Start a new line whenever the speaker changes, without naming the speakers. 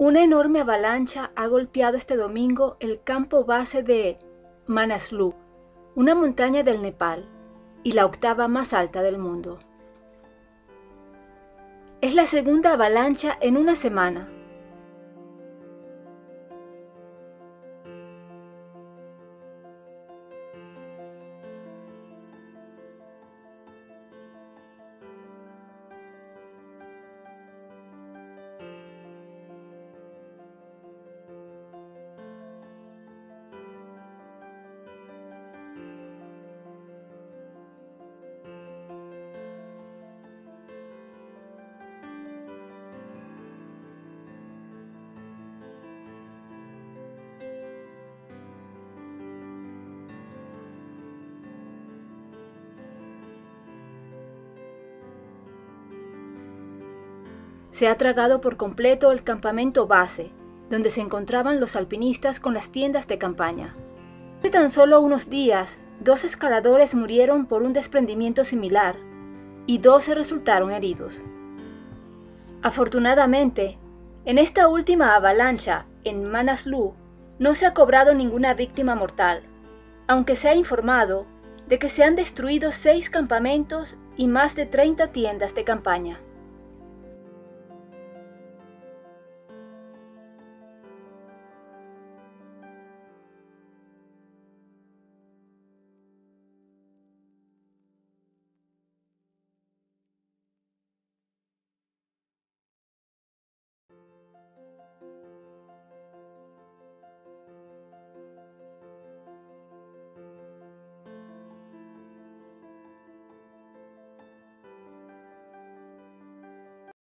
Una enorme avalancha ha golpeado este domingo el campo base de Manaslu, una montaña del Nepal y la octava más alta del mundo. Es la segunda avalancha en una semana se ha tragado por completo el campamento base, donde se encontraban los alpinistas con las tiendas de campaña. Hace tan solo unos días, dos escaladores murieron por un desprendimiento similar y 12 resultaron heridos. Afortunadamente, en esta última avalancha en Manaslu no se ha cobrado ninguna víctima mortal, aunque se ha informado de que se han destruido seis campamentos y más de 30 tiendas de campaña.